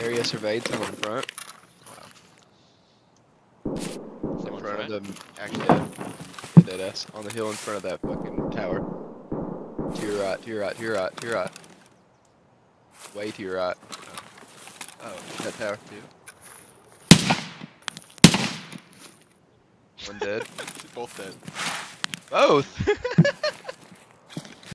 area surveyed, someone in front. Wow. In front right. of them, actually, yeah, dead ass. On the hill in front of that fucking tower. To your right, to your right, to your right, to your right. Way to your right. Oh, That tower. too. One dead. both dead. Both!